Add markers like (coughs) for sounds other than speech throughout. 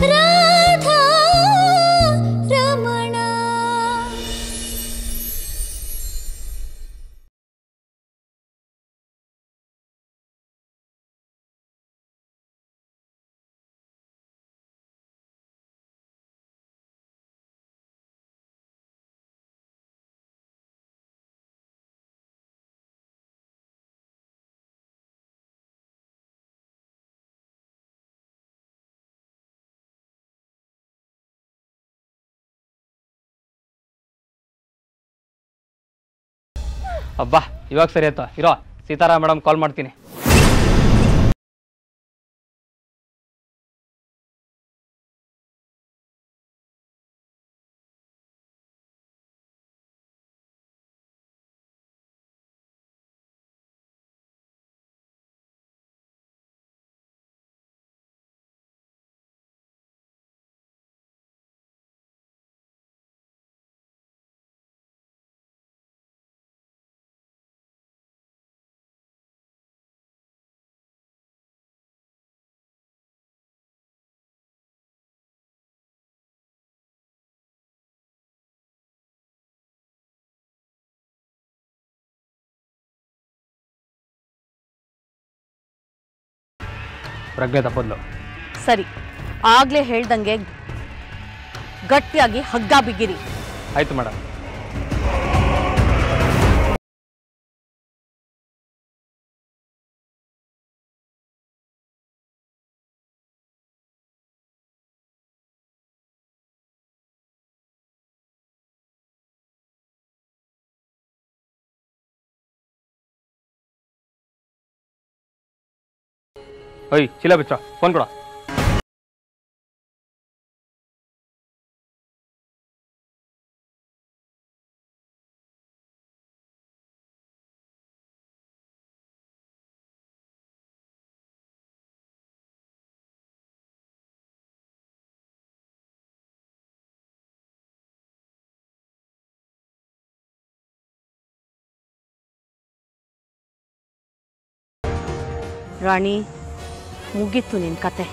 pra ಅಬ್ಬಾ ಇವಾಗ ಸರಿ ಆಯ್ತಾ. ಇರೋ ಸೀತಾರಾಮ್ ಮೇಡಮ್ ಕಾಲ್ ಮಾಡ್ತೀನಿ. ಪ್ರಜ್ಞೆ ತಪ್ಪದ್ಲು ಸರಿ ಆಗ್ಲೇ ಹೇಳ್ದಂಗೆ ಗಟ್ಟಿಯಾಗಿ ಹಗ್ಗ ಬಿಗಿರಿ. ಆಯ್ತು ಮೇಡಮ್ ओय चिल्ला बच्चा फ़ोन करा रानी ಮುಗೀತು ನಿನ್ನ ಕತೆ.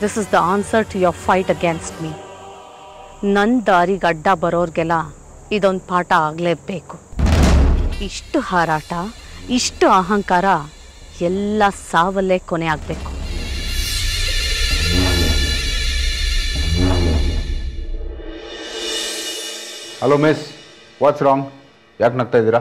This is the answer to your fight against me ನನ್ನ ದಾರಿಗೆ ಅಡ್ಡ ಬರೋರಿಗೆಲ್ಲ ಇದೊಂದು ಪಾಠ ಆಗಲೇಬೇಕು. ಇಷ್ಟು ಹಾರಾಟ, ಇಷ್ಟು ಅಹಂಕಾರ, ಎಲ್ಲ ಸಾವಲ್ಲೇ ಕೊನೆ ಆಗಬೇಕು. ಹಲೋ ಮಿಸ್ ವಾಟ್ಸ್ ರಾಂಗ್ ಯಾಕೆ ನಗ್ತಾ ಇದ್ದೀರಾ?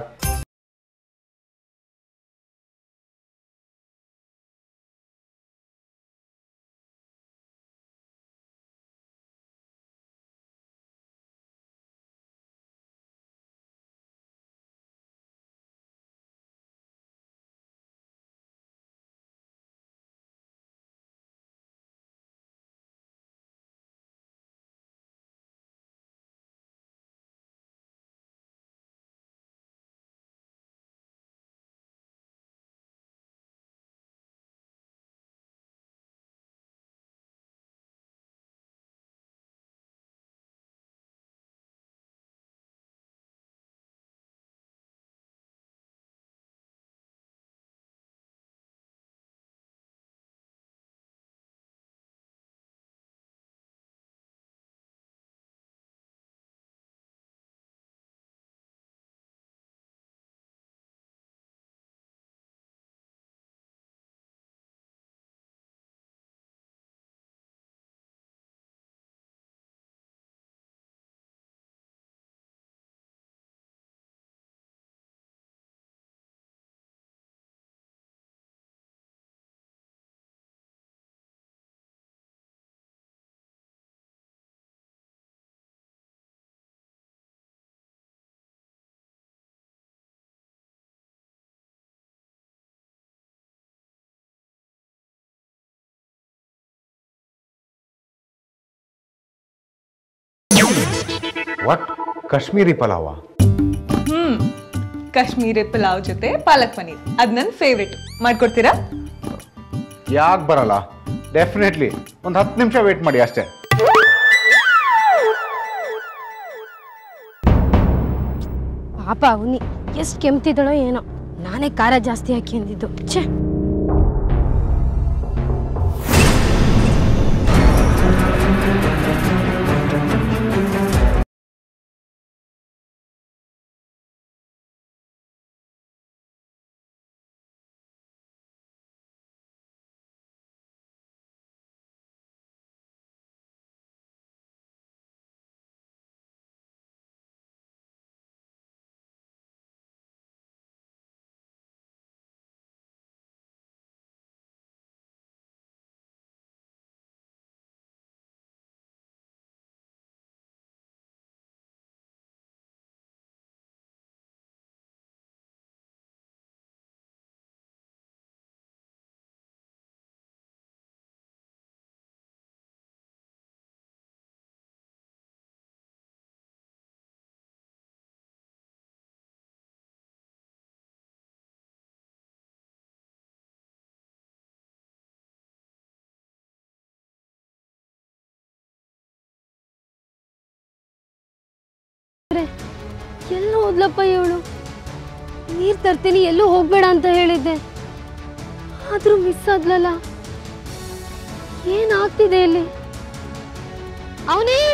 What Kashmiri pulao hmm. ಕಾಶ್ಮೀರಿ ಪಲಾವ್ ಜೊತೆ ಪಾಲಕ್ ಪನೀರ್ ಅದ್ ನನ್ನ ಫೇವ್ರೆಟ್ ಮಾಡ್ಕೊಡ್ತೀರಾ? ಯಾಕೆ ಬರಲ್ಲ? ಡೆಫಿನೆಟ್ಲಿ ಒಂದು ಹತ್ತು ನಿಮಿಷ ವೇಟ್ ಮಾಡಿ ಅಷ್ಟೇ. ಪಾಪ ಅವನಿ. ಎಷ್ಟು ಕೆಮ್ತಿದ್ದಳೋ ಏನೋ. ನಾನೇ ಖಾರ ಜಾಸ್ತಿ ಹಾಕಿ ಅಂದಿದ್ದು. ಛೇ. ಎಲ್ಲ ಹೋದ್ಲಪ್ಪ ಇವಳು? ನೀರು ತರ್ತೀನಿ, ಎಲ್ಲೂ ಹೋಗ್ಬೇಡ ಅಂತ ಹೇಳಿದ್ದೆ. ಆದ್ರೂ ಮಿಸ್ ಆದ್ಲಲ್ಲ? ಏನಾಗ್ತಿದೆ ಇಲ್ಲಿ? ಅವನೇ?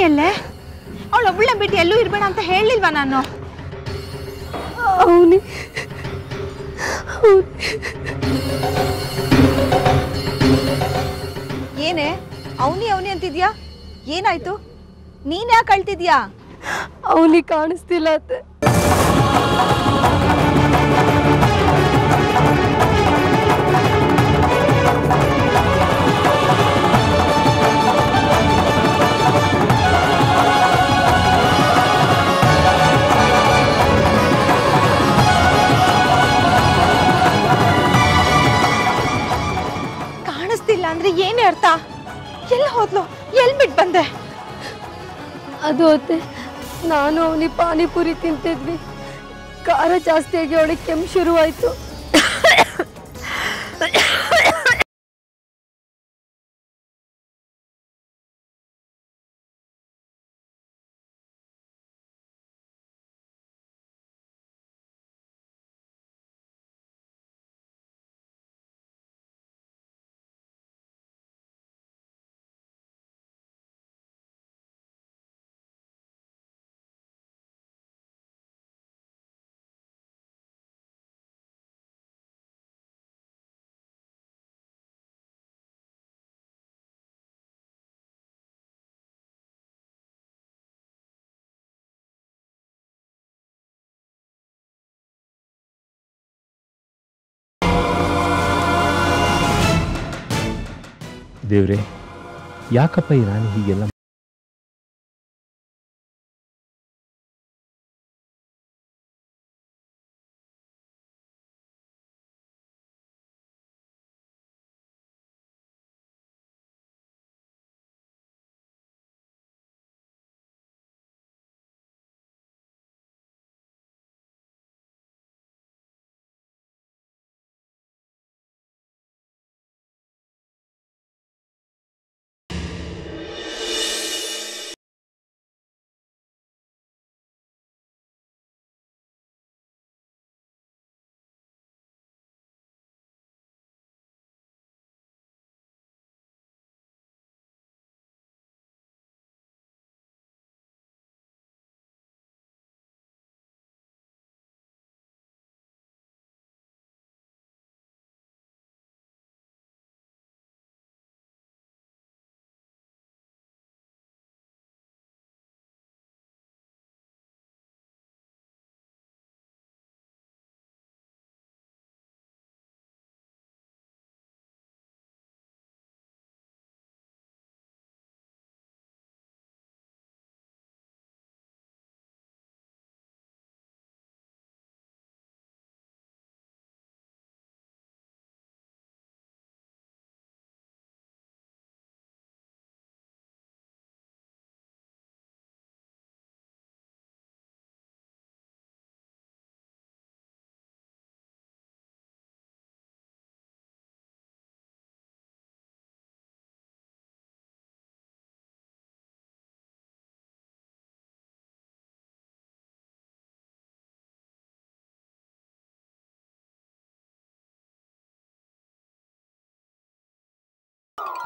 ಎಲ್ಲೇ ಅವಳು ಒಬ್ಬಳ ಬಿಟ್ಟು ಎಲ್ಲೂ ಇರಬೇಡ ಅಂತ ಹೇಳಿಲ್ವಾ ನಾನು? ಅವನಿ. ಏನೇ? ಅವನಿ ಅವನಿ ಅಂತಿದ್ಯಾ? ಏನಾಯ್ತು? ನೀನ್ ಯಾಕೆ ಅಳ್ತಿದ್ಯಾ? ಅವನಿ ಕಾಣಿಸ್ತಿಲ್ಲ ಅತ್ತೆ. ಎಲ್ಲ ಹೋದ್ಲು? ಎಲ್ಲಿ ಬಿಟ್ ಬಂದೆ? ಅದು ಅತ್ತೆ, ನಾನು ಅವನಿ ಪಾನಿಪುರಿ ತಿಂತಿದ್ವಿ. ಖಾರ ಜಾಸ್ತಿ ಆಗಿ ಅವಳಿಗೆ ಕೆಮ್ಮು ಶುರುವಾಯ್ತು. ದೇವ್ರೆ ಯಾಕಪ್ಪ ಈ ನಾನು ಹೀಗೆಲ್ಲ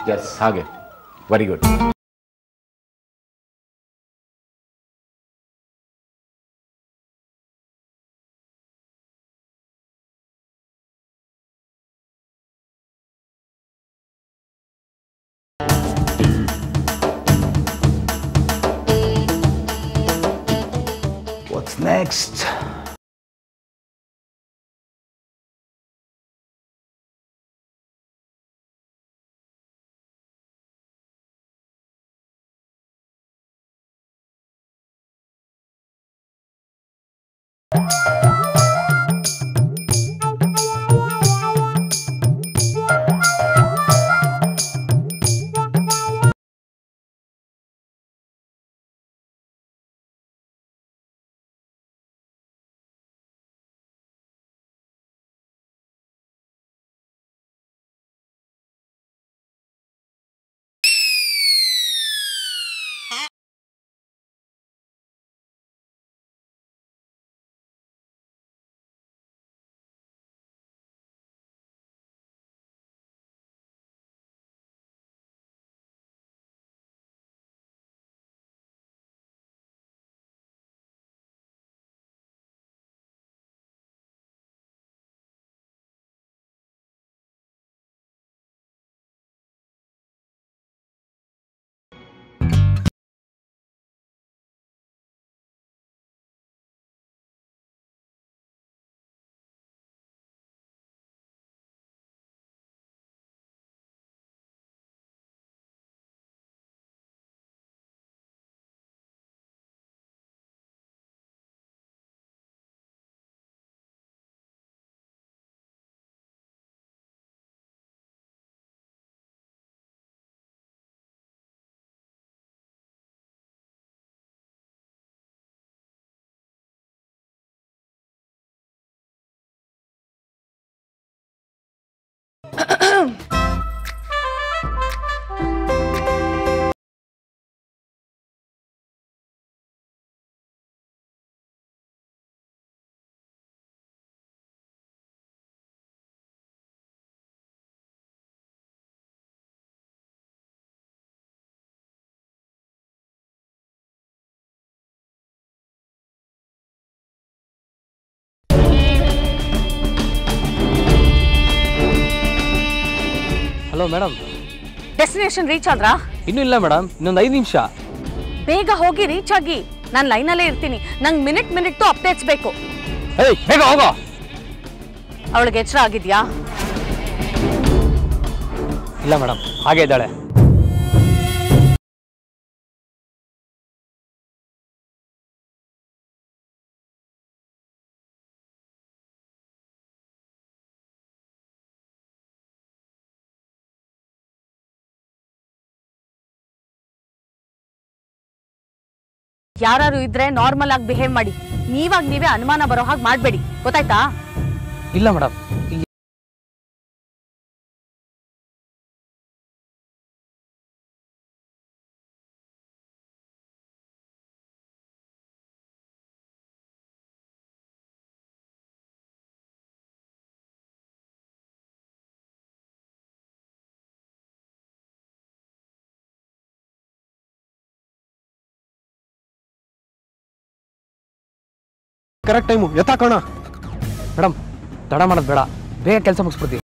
just Sagar very good Música Ahem. (coughs) Hello madam destination reach ಆದ್ರಾ? ಇನ್ನೂ ಇಲ್ಲ ಮೇಡಮ್ ಇನ್ನೊಂದು ಐದು ನಿಮಿಷ. ಬೇಗ ಹೋಗಿ ರೀಚ್ ಆಗಿ. ನಾನು ಲೈನಲ್ಲೇ ಇರ್ತೀನಿ. ನಂಗೆ ಮಿನಿಟ್ ಮಿನಿಟ್ ಅಪ್ಡೇಟ್ಸ್ ಬೇಕು. ಏಯ್ ಬೇಗ ಹೋಗೋ. ಅವಳಿಗೆ ಎಚ್ಚರ ಆಗಿದ್ಯಾ? ಇಲ್ಲ ಮೇಡಮ್ ಹಾಗೆ ಇದ್ದಾಳೆ. ಯಾರು ಇದ್ರೆ ನಾರ್ಮಲ್ ಆಗಿ ಬಿಹೇವ್ ಮಾಡಿ. ನೀವಾಗ ನೀವೇ ಅನುಮಾನ ಬರೋ ಹಾಗೆ ಮಾಡಬೇಡಿ. ಗೊತ್ತಾಯ್ತಾ? ಇಲ್ಲ ಮೇಡಮ್ ಕರೆಕ್ಟ್ ಟೈಮು ಎತ್ತಾಕೋಣ ಮೇಡಮ್ ತಡ ಮಾಡೋದು ಬೇಡ. ಬೇಗ ಕೆಲಸ ಮುಗಿಸ್ಬಿಡ್ತೀವಿ.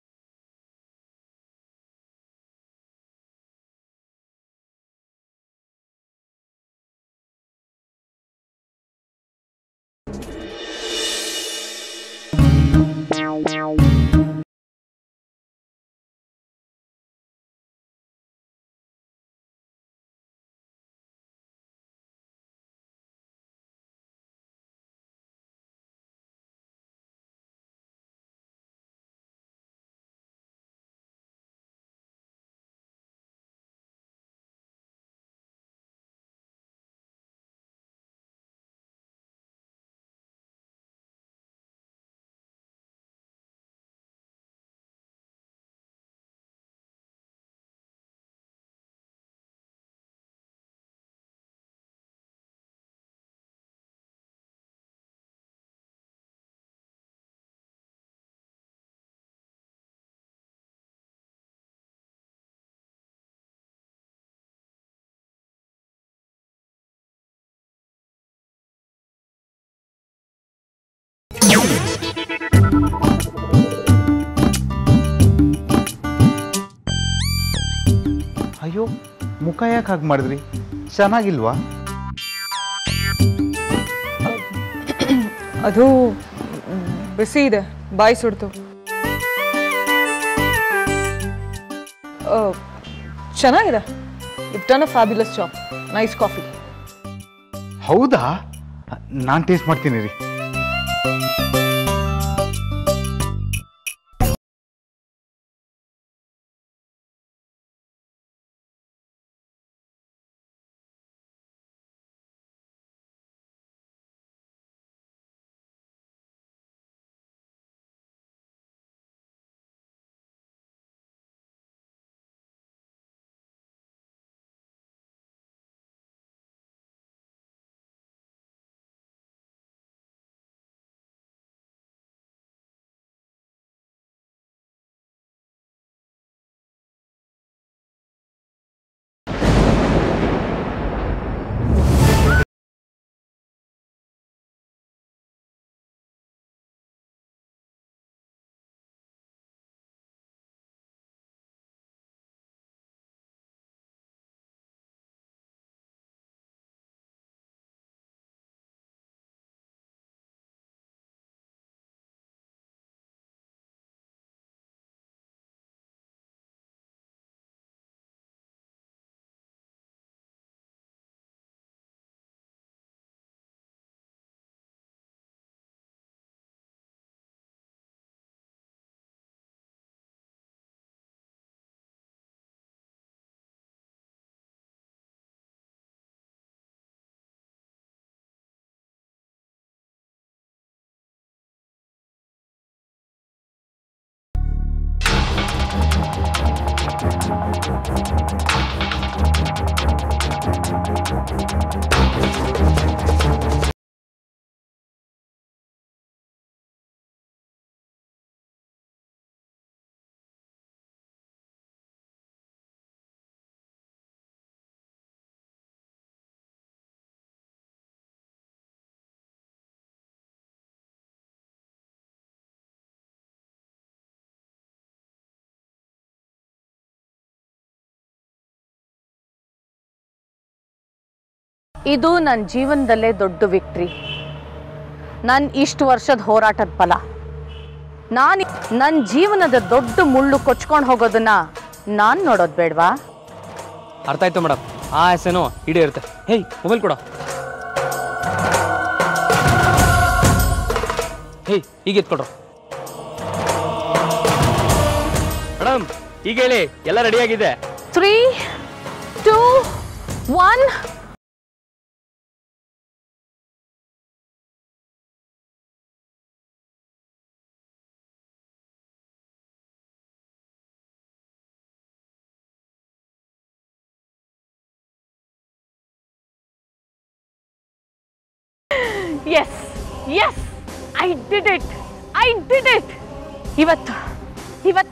ಅಯ್ಯೋ ಮುಖ ಯಾಕೆ ಹಾಗೆ ಮಾಡಿದ್ರಿ? ಚೆನ್ನಾಗಿಲ್ವಾ? ಅದು ಬಿಸಿ ಇದೆ ಬಾಯಿ ಸುಡ್ತು. ಚೆನ್ನಾಗಿದೆ. It done a fabulous job nice coffee ಹೌದಾ? ನಾನು ಟೇಸ್ಟ್ ಮಾಡ್ತೀನಿ ರೀ. Thank you. ಇದು ನನ್ನ ಜೀವನದಲ್ಲೇ ದೊಡ್ಡ ವಿಕ್ಟ್ರಿ ನನ್ನ ಇಷ್ಟು ವರ್ಷದ ಹೋರಾಟದ ಫಲ. ನಾನು ನನ್ನ ಜೀವನದ ದೊಡ್ಡ ಮುಳ್ಳು ಕೊಚ್ಕೊಂಡು ಹೋಗೋದನ್ನ ನಾನು ನೋಡೋದು ಬೇಡವಾ? ಅರ್ಥ ಆಯ್ತು ಮೇಡಮ್ ಆ ಹೆಸನು ಇಡೀ ಇರುತ್ತೆ ಹೇಯ್ ಮೊಬೈಲ್ ಕೊಡ. ಹೇಯ್ ಈಗ ಎತ್ಕೊಡ್ರು. ಮೇಡಮ್ ಈಗ ಹೇಳಿ ಎಲ್ಲ ರೆಡಿ ಆಗಿದೆ? Three two one yes yes I did it I did it ಇವತ್ತು ಇವತ್ತು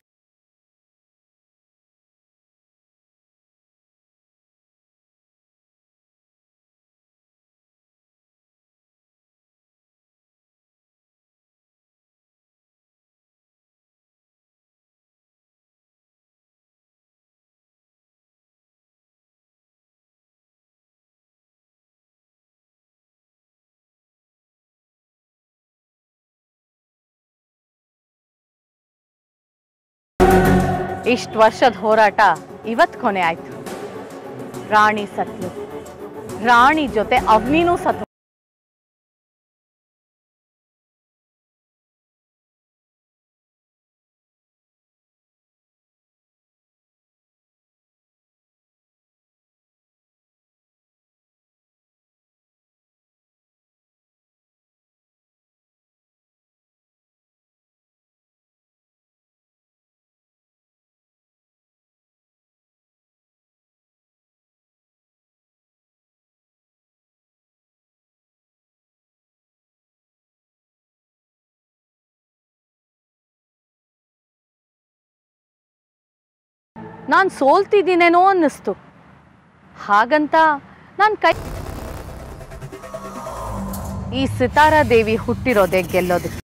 ಇಷ್ಟು ವರ್ಷದ ಹೋರಾಟ ಇವತ್ತು ಕೊನೆ ಆಯ್ತು. ರಾಣಿ ಸತ್ಲು. ರಾಣಿ ಜೊತೆ ಅವನಿನೂ ಸತ್ಲು. ನಾನು ಸೋಲ್ತಿದ್ದೀನೇನೋ ಅನ್ನಿಸ್ತು. ಹಾಗಂತ ನಾನು ಕೈ ಈ ಸಿತಾರಾ ದೇವಿ ಹುಟ್ಟಿರೋದೆ ಗೆಲ್ಲೋದಕ್ಕೆ.